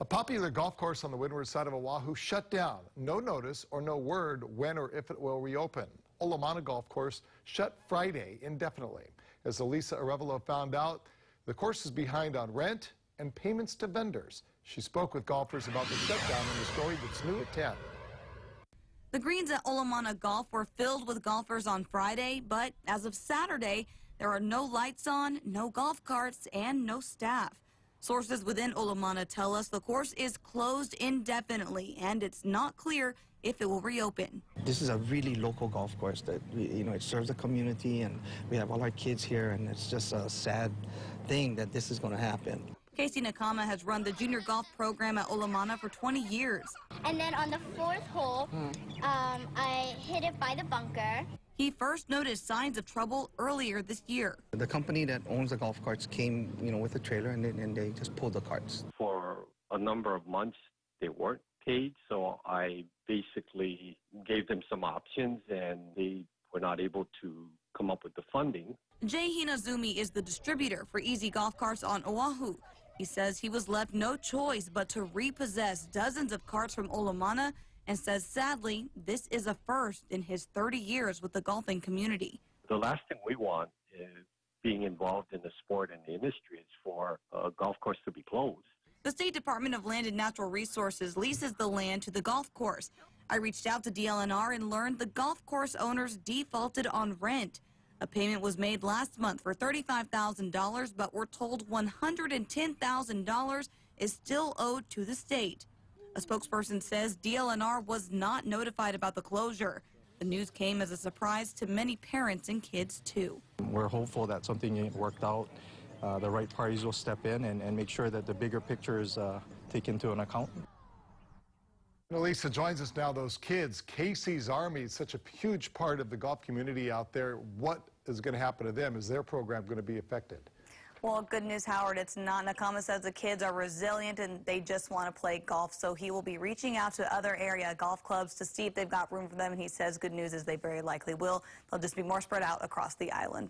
A popular golf course on the windward side of Oahu shut down. No notice or no word when or if it will reopen. Olomana Golf Course shut Friday indefinitely. As Elisa Arevalo found out, the course is behind on rent and payments to vendors. She spoke with golfers about the shutdown and the story that's new at 10. The greens at Olomana Golf were filled with golfers on Friday, but as of Saturday, there are no lights on, no golf carts, and no staff. Sources within Olomana tell us the course is closed indefinitely, and it's not clear if it will reopen. This is a really local golf course that, you know, it serves the community, and we have all our kids here, and it's just a sad thing that this is going to happen. Casey Nakama has run the junior golf program at Olomana for 20 years. And then on the fourth hole, um, I hit it by the bunker. He first noticed signs of trouble earlier this year. The company that owns the golf carts came, you know, with a trailer, and, they, and they just pulled the carts. For a number of months, they weren't paid, so I basically gave them some options, and they were not able to come up with the funding. Jay Hinazumi is the distributor for Easy Golf Carts on Oahu. He says he was left no choice but to repossess dozens of carts from Olomana and says sadly this is a first in his 30 years with the golfing community. The last thing we want is being involved in the sport and the industry is for a golf course to be closed. The State Department of Land and Natural Resources leases the land to the golf course. I reached out to DLNR and learned the golf course owners defaulted on rent. A payment was made last month for $35,000, but we're told $110,000 is still owed to the state. A spokesperson says DLNR was not notified about the closure. The news came as a surprise to many parents and kids, too. We're hopeful that something worked out. Uh, the right parties will step in and, and, make sure that the bigger picture is uh, taken into an account. Elisa joins us now. Those kids, Casey's Army, is such a huge part of the golf community out there. What is going to happen to them? Is their program going to be affected? Well, good news, Howard. It's not. Nakama says the kids are resilient and they just want to play golf. So he will be reaching out to other area golf clubs to see if they've got room for them. And he says good news is they very likely will. They'll just be more spread out across the island.